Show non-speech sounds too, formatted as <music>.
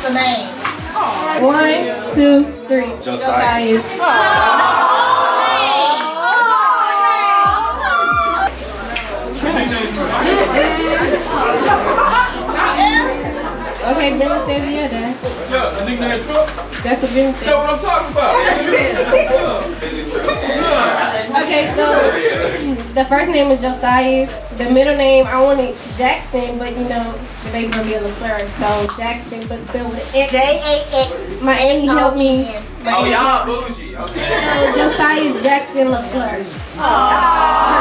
pronounce the name. One, two, three. Josiah. Okay, Billy says yeah, then. Yeah, the nickname Trump. That's what Billy said. That's what I'm talking about. <laughs> Okay, so the first name is Josiah. The middle name I wanted Jackson, but you know the baby gonna be a LaFleur, so Jackson, but spelled with X. J A X. My auntie helped me. Oh, y'all bougie. Okay. So Josiah Jackson LaFleur. Congratulations.